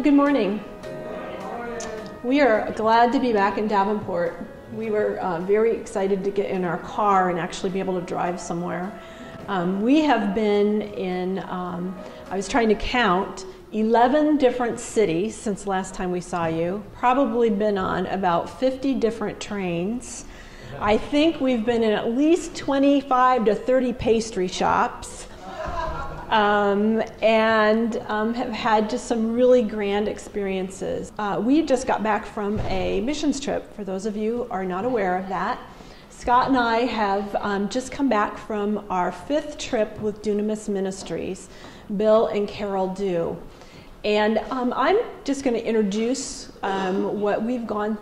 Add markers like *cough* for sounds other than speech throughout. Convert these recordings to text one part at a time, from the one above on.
Well, good morning. We are glad to be back in Davenport. We were uh, very excited to get in our car and actually be able to drive somewhere. Um, we have been in, um, I was trying to count, 11 different cities since last time we saw you, probably been on about 50 different trains. I think we've been in at least 25 to 30 pastry shops um, and um, have had just some really grand experiences. Uh, we just got back from a missions trip, for those of you are not aware of that. Scott and I have um, just come back from our fifth trip with Dunamis Ministries, Bill and Carol Do. And um, I'm just going to introduce um, what we've gone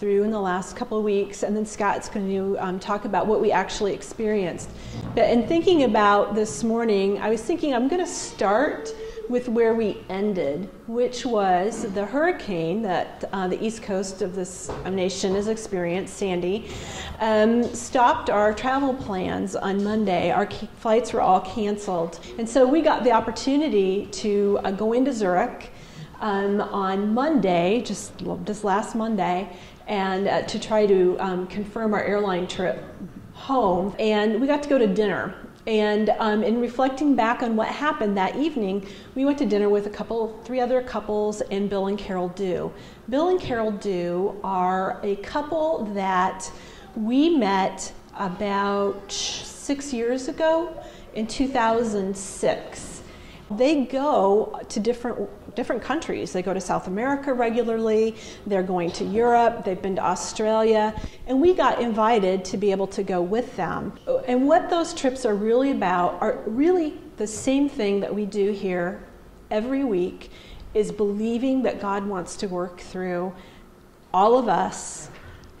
through in the last couple of weeks, and then Scott's going to um, talk about what we actually experienced. But in thinking about this morning, I was thinking I'm going to start with where we ended, which was the hurricane that uh, the east coast of this nation has experienced, Sandy, um, stopped our travel plans on Monday. Our flights were all canceled. And so we got the opportunity to uh, go into Zurich. Um, on Monday, just just last Monday, and uh, to try to um, confirm our airline trip home. And we got to go to dinner. And um, in reflecting back on what happened that evening, we went to dinner with a couple, three other couples, and Bill and Carol Do. Bill and Carol Do are a couple that we met about six years ago in 2006. They go to different different countries. They go to South America regularly. They're going to Europe. They've been to Australia, and we got invited to be able to go with them. And what those trips are really about are really the same thing that we do here every week is believing that God wants to work through all of us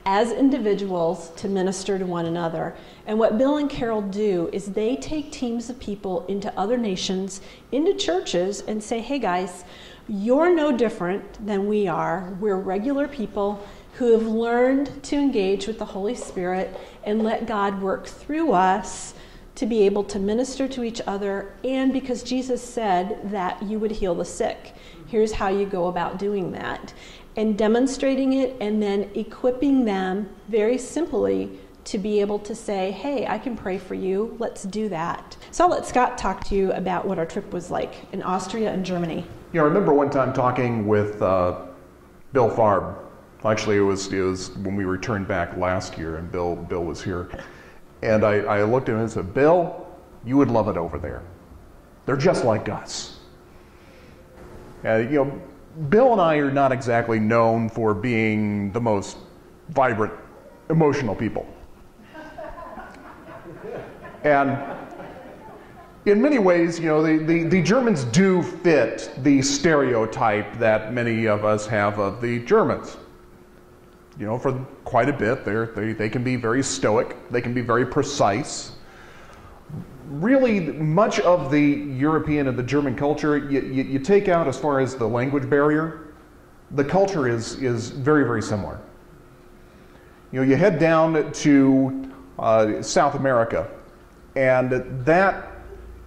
as individuals to minister to one another. And what Bill and Carol do is they take teams of people into other nations, into churches, and say, hey guys, you're no different than we are. We're regular people who have learned to engage with the Holy Spirit and let God work through us to be able to minister to each other. And because Jesus said that you would heal the sick, here's how you go about doing that and demonstrating it and then equipping them very simply to be able to say, hey, I can pray for you. Let's do that. So I'll let Scott talk to you about what our trip was like in Austria and Germany. Yeah, I remember one time talking with uh, Bill Farb. Actually, it was, it was when we returned back last year and Bill, Bill was here. And I, I looked at him and said, Bill, you would love it over there. They're just like us. Uh, you know, Bill and I are not exactly known for being the most vibrant, emotional people. And in many ways, you know, the, the, the, Germans do fit the stereotype that many of us have of the Germans. You know, for quite a bit, they they, can be very stoic, they can be very precise. Really, much of the European and the German culture, you, you, you take out as far as the language barrier, the culture is, is very, very similar. You know, you head down to uh, South America, and that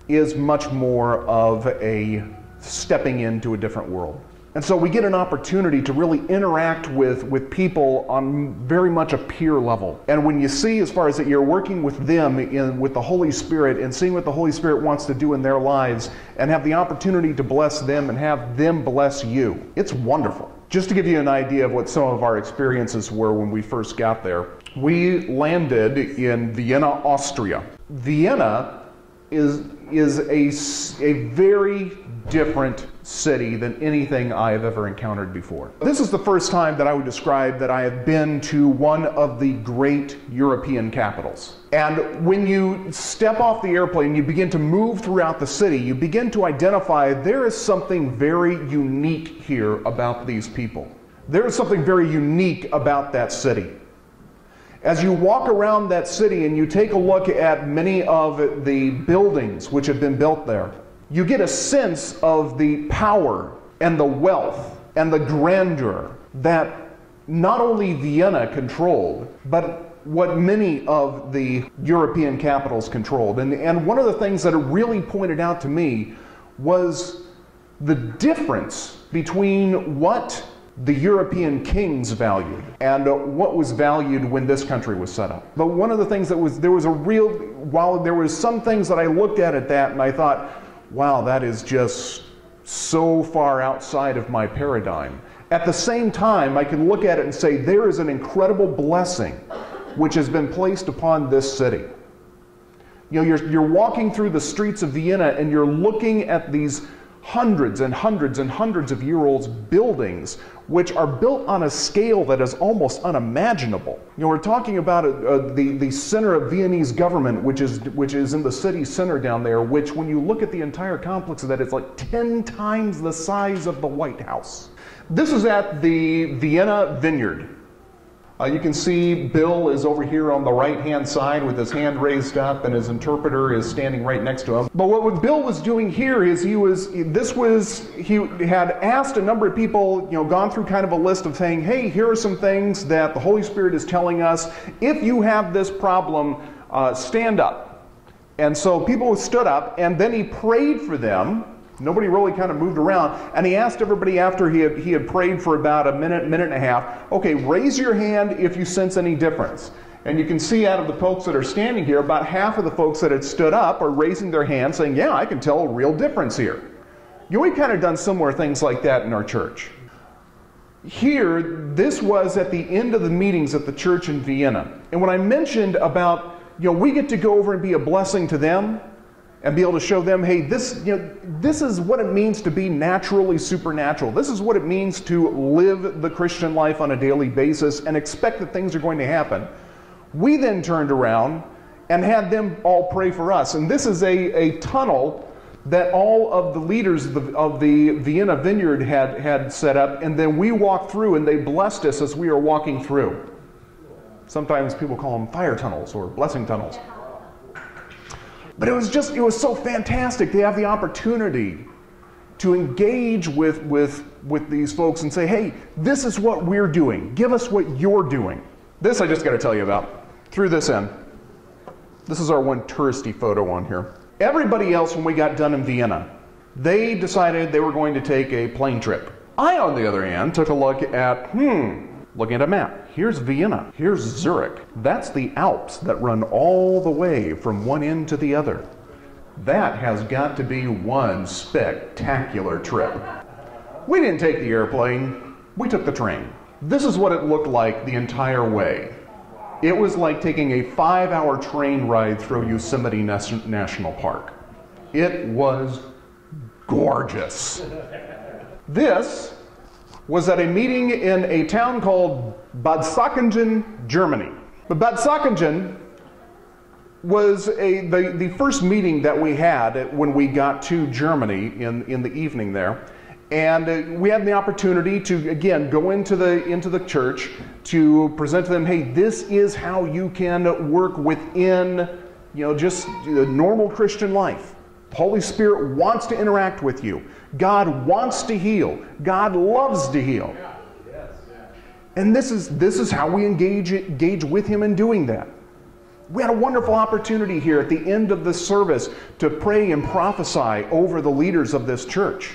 is much more of a stepping into a different world. And so we get an opportunity to really interact with, with people on very much a peer level. And when you see, as far as that you're working with them in, with the Holy Spirit and seeing what the Holy Spirit wants to do in their lives and have the opportunity to bless them and have them bless you, it's wonderful. Just to give you an idea of what some of our experiences were when we first got there, we landed in Vienna, Austria. Vienna is, is a, a very different city than anything I have ever encountered before. This is the first time that I would describe that I have been to one of the great European capitals. And when you step off the airplane, you begin to move throughout the city, you begin to identify there is something very unique here about these people. There is something very unique about that city. As you walk around that city and you take a look at many of the buildings which have been built there, you get a sense of the power and the wealth and the grandeur that not only Vienna controlled, but what many of the European capitals controlled. And, and one of the things that it really pointed out to me was the difference between what the European kings valued and what was valued when this country was set up. But one of the things that was, there was a real, while there was some things that I looked at at that and I thought, wow, that is just so far outside of my paradigm. At the same time, I can look at it and say, there is an incredible blessing which has been placed upon this city. You know, you're, you're walking through the streets of Vienna and you're looking at these hundreds and hundreds and hundreds of year old buildings which are built on a scale that is almost unimaginable. You know, we're talking about uh, uh, the, the center of Viennese government, which is, which is in the city center down there, which when you look at the entire complex of that, it's like 10 times the size of the White House. This is at the Vienna Vineyard. Uh, you can see Bill is over here on the right hand side with his hand raised up and his interpreter is standing right next to him. But what Bill was doing here is he was, this was, he had asked a number of people, you know, gone through kind of a list of saying, hey, here are some things that the Holy Spirit is telling us. If you have this problem, uh, stand up. And so people stood up and then he prayed for them Nobody really kind of moved around. And he asked everybody after he had, he had prayed for about a minute, minute and a half, okay, raise your hand if you sense any difference. And you can see out of the folks that are standing here, about half of the folks that had stood up are raising their hand saying, yeah, I can tell a real difference here. You know, we've kind of done similar things like that in our church. Here, this was at the end of the meetings at the church in Vienna. And when I mentioned about, you know, we get to go over and be a blessing to them, and be able to show them, hey, this, you know, this is what it means to be naturally supernatural. This is what it means to live the Christian life on a daily basis and expect that things are going to happen. We then turned around and had them all pray for us. And this is a, a tunnel that all of the leaders of the, of the Vienna Vineyard had, had set up, and then we walked through and they blessed us as we were walking through. Sometimes people call them fire tunnels or blessing tunnels. But it was just, it was so fantastic to have the opportunity to engage with, with, with these folks and say, hey, this is what we're doing. Give us what you're doing. This I just got to tell you about. Threw this in. This is our one touristy photo on here. Everybody else, when we got done in Vienna, they decided they were going to take a plane trip. I, on the other hand, took a look at, hmm, looking at a map. Here's Vienna. Here's Zurich. That's the Alps that run all the way from one end to the other. That has got to be one spectacular trip. We didn't take the airplane, we took the train. This is what it looked like the entire way. It was like taking a five hour train ride through Yosemite National Park. It was gorgeous. This was at a meeting in a town called Bad Säckingen, Germany. But Bad Säckingen was a, the, the first meeting that we had when we got to Germany in, in the evening there. And uh, we had the opportunity to, again, go into the, into the church to present to them, hey, this is how you can work within, you know, just the normal Christian life. Holy Spirit wants to interact with you. God wants to heal. God loves to heal. And this is, this is how we engage, engage with Him in doing that. We had a wonderful opportunity here at the end of the service to pray and prophesy over the leaders of this church.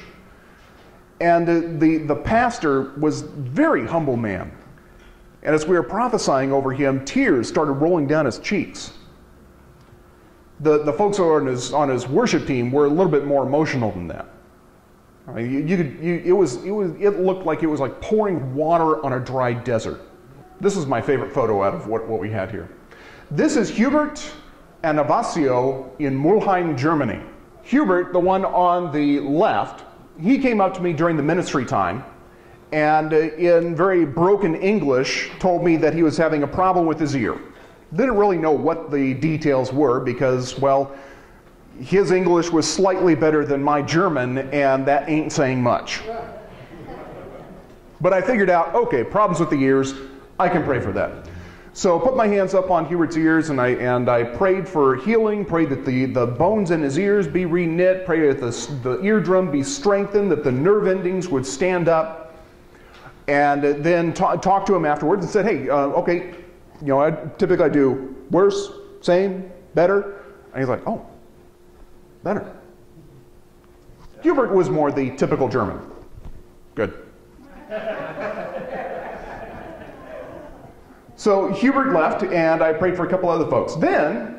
And the, the, the pastor was very humble man. And as we were prophesying over him, tears started rolling down his cheeks. The, the folks on his, on his worship team were a little bit more emotional than that. I mean, you, you could, you, it, was, it, was, it looked like it was like pouring water on a dry desert. This is my favorite photo out of what, what we had here. This is Hubert and Avasio in Mulheim, Germany. Hubert, the one on the left, he came up to me during the ministry time and uh, in very broken English told me that he was having a problem with his ear. Didn't really know what the details were because, well, his English was slightly better than my German, and that ain't saying much. But I figured out okay, problems with the ears, I can pray for that. So I put my hands up on Hubert's ears and I, and I prayed for healing, prayed that the, the bones in his ears be reknit, prayed that the, the eardrum be strengthened, that the nerve endings would stand up. And then talked to him afterwards and said, hey, uh, okay, you know, I, typically I do worse, same, better. And he's like, oh, better. Hubert was more the typical German. Good. *laughs* so Hubert left, and I prayed for a couple other folks. Then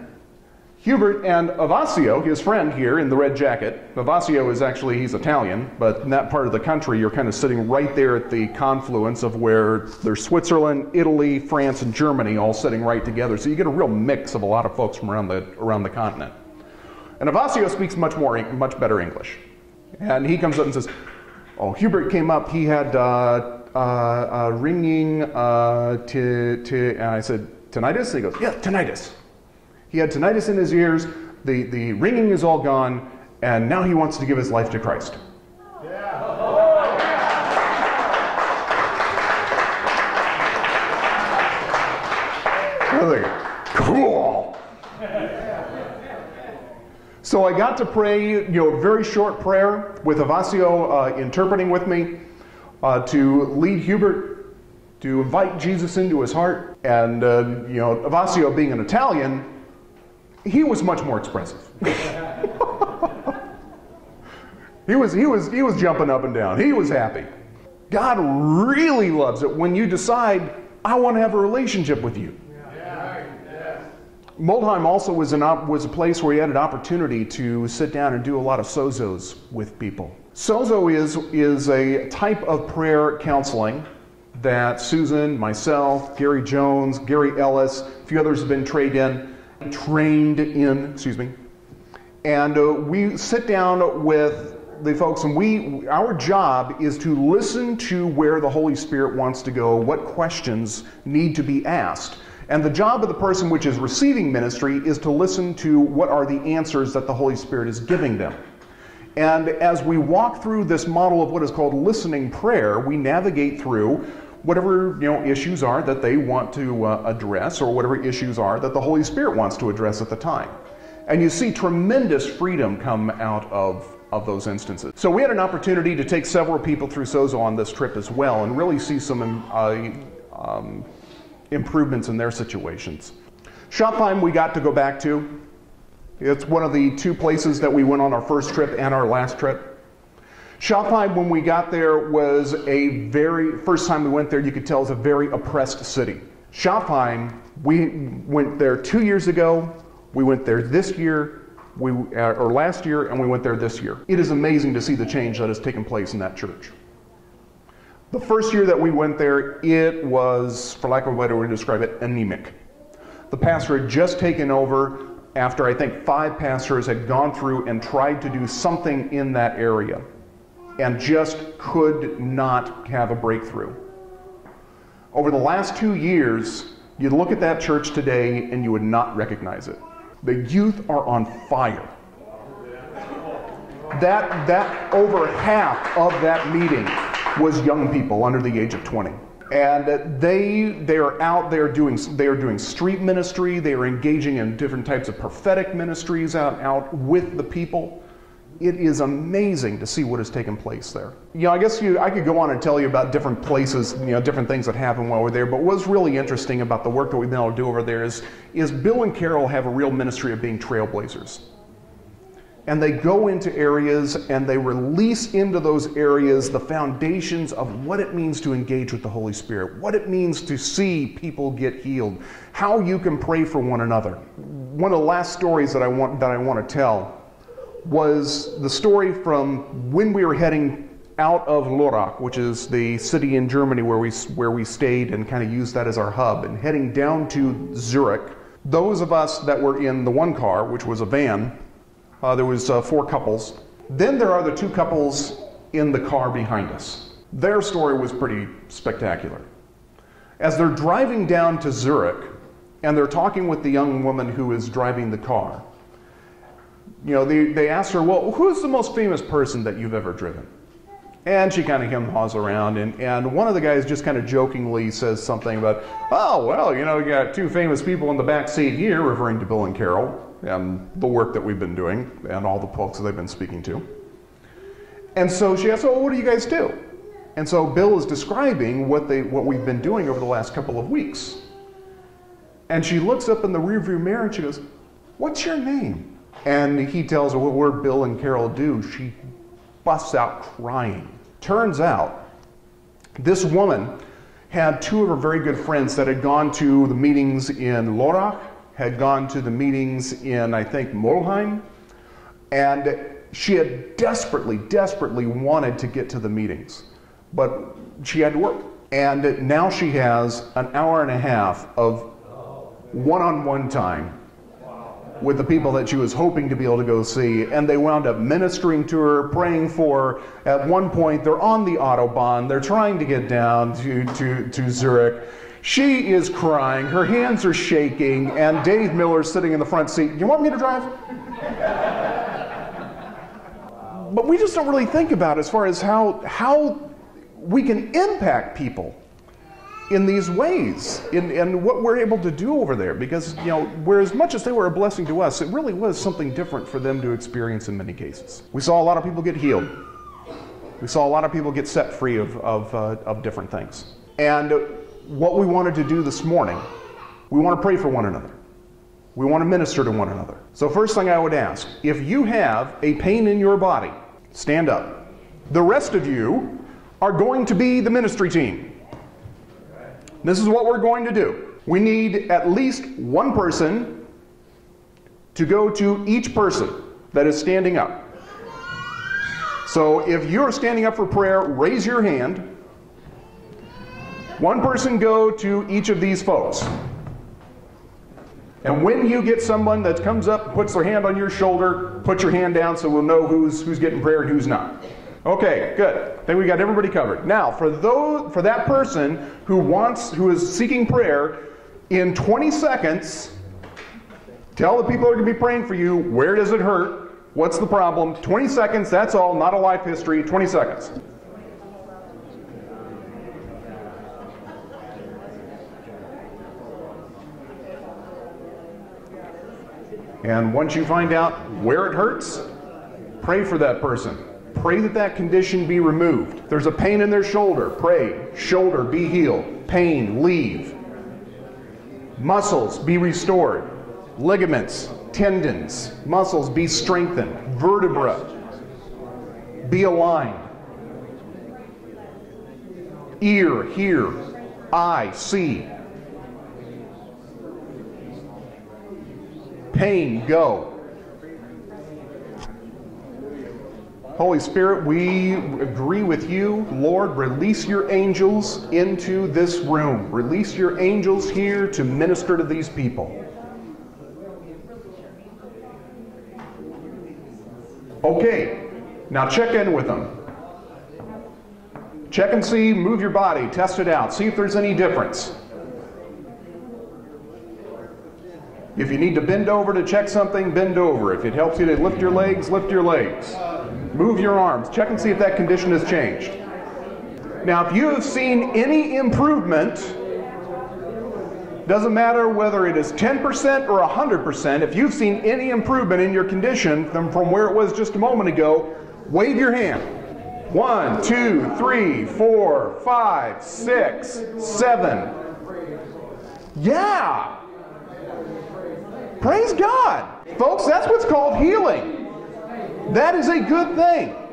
Hubert and Avasio, his friend here in the red jacket, Avasio is actually, he's Italian, but in that part of the country, you're kind of sitting right there at the confluence of where there's Switzerland, Italy, France, and Germany all sitting right together. So you get a real mix of a lot of folks from around the, around the continent. And Avasio speaks much more, much better English. And he comes up and says, oh, Hubert came up, he had uh, uh, uh, ringing, uh, to, to, and I said, tinnitus? And he goes, yeah, tinnitus. He had tinnitus in his ears, the, the ringing is all gone, and now he wants to give his life to Christ. cool. So I got to pray, you know, a very short prayer with Avasio uh, interpreting with me uh, to lead Hubert to invite Jesus into his heart. And, uh, you know, Avasio being an Italian, he was much more expressive. he, was, he, was, he was jumping up and down. He was happy. God really loves it when you decide, I want to have a relationship with you. Mulheim also was, an op- was a place where you had an opportunity to sit down and do a lot of sozos with people. Sozo is, is a type of prayer counseling that Susan, myself, Gary Jones, Gary Ellis, a few others have been trained in trained in, excuse me, and uh, we sit down with the folks and we our job is to listen to where the holy spirit wants to go what questions need to be asked. And the job of the person which is receiving ministry is to listen to what are the answers that the holy spirit is giving them. And as we walk through this model of what is called listening prayer we navigate through whatever you know issues are that they want to uh, address or whatever issues are that the Holy Spirit wants to address at the time. And you see tremendous freedom come out of of those instances. So we had an opportunity to take several people through Sozo on this trip as well and really see some uh, um, improvements in their situations. Schopfheim we got to go back to. It's one of the two places that we went on our first trip and our last trip. Schopfheim, when we got there, was a very, first time we went there, you could tell, was a very oppressed city. Schopfheim, we went there two years ago, we went there this year, we, uh, or last year, and we went there this year. It is amazing to see the change that has taken place in that church. The first year that we went there, it was, for lack of a better way to describe it, anemic. The pastor had just taken over after I think five pastors had gone through and tried to do something in that area and just could not have a breakthrough. Over the last two years, you'd look at that church today and you would not recognize it. The youth are on fire. That, that over half of that meeting was young people under the age of 20 and they they are out there doing they are doing street ministry they are engaging in different types of prophetic ministries out out with the people it is amazing to see what has taken place there. You know, I guess you, I could go on and tell you about different places, you know, different things that happened while we're there, but what's really interesting about the work that we've been able to do over there is, is Bill and Carol have a real ministry of being trailblazers. And they go into areas and they release into those areas the foundations of what it means to engage with the Holy Spirit, what it means to see people get healed, how you can pray for one another. One of the last stories that I want, that I want to tell was the story from when we were heading out of Lörrach, which is the city in Germany where we, where we stayed and kind of used that as our hub, and heading down to Zurich. Those of us that were in the one car, which was a van, uh, there was uh, four couples. Then there are the two couples in the car behind us. Their story was pretty spectacular. As they're driving down to Zurich, and they're talking with the young woman who is driving the car, you know, they, they asked her, well, who's the most famous person that you've ever driven? And she kind of him haws around, and, and one of the guys just kind of jokingly says something about, oh, well, you know, you got two famous people in the back seat here, referring to Bill and Carol and the work that we've been doing and all the folks that they've been speaking to. And so she asks, well, what do you guys do? And so Bill is describing what, they, what we've been doing over the last couple of weeks. And she looks up in the rearview mirror and she goes, what's your name? And he tells her what we're Bill and Carol do, she busts out crying. Turns out, this woman had two of her very good friends that had gone to the meetings in Lörrach, had gone to the meetings in, I think, Mülheim, and she had desperately, desperately wanted to get to the meetings, but she had to work. And now she has an hour and a half of one on one time with the people that she was hoping to be able to go see, and they wound up ministering to her, praying for her. At one point, they're on the Autobahn, they're trying to get down to, to, to Zurich. She is crying, her hands are shaking, and Dave Miller's sitting in the front seat. You want me to drive? but we just don't really think about as far as how, how we can impact people in these ways, in, in what we're able to do over there. Because, you know, where as much as they were a blessing to us, it really was something different for them to experience in many cases. We saw a lot of people get healed. We saw a lot of people get set free of, of, uh, of different things. And what we wanted to do this morning, we want to pray for one another. We want to minister to one another. So, first thing I would ask if you have a pain in your body, stand up. The rest of you are going to be the ministry team. This is what we're going to do. We need at least one person to go to each person that is standing up. So if you're standing up for prayer, raise your hand. One person go to each of these folks. And when you get someone that comes up and puts their hand on your shoulder, put your hand down so we'll know who's, who's getting prayer and who's not. Okay, good. I think we got everybody covered. Now, for those, for that person who wants, who is seeking prayer, in 20 seconds, tell the people who are going to be praying for you where does it hurt, what's the problem. 20 seconds. That's all. Not a life history. 20 seconds. And once you find out where it hurts, pray for that person. Pray that that condition be removed. There's a pain in their shoulder. Pray. Shoulder be healed. Pain leave. Muscles be restored. Ligaments, tendons, muscles be strengthened. Vertebra be aligned. Ear hear. Eye see. Pain go. Holy Spirit, we agree with you. Lord, release your angels into this room. Release your angels here to minister to these people. Okay, now check in with them. Check and see, move your body, test it out, see if there's any difference. If you need to bend over to check something, bend over. If it helps you to lift your legs, lift your legs. Move your arms. Check and see if that condition has changed. Now, if you have seen any improvement, doesn't matter whether it is 10% or 100%, if you've seen any improvement in your condition from where it was just a moment ago, wave your hand. One, two, three, four, five, six, seven. Yeah! Praise God. Folks, that's what's called healing. That is a good thing.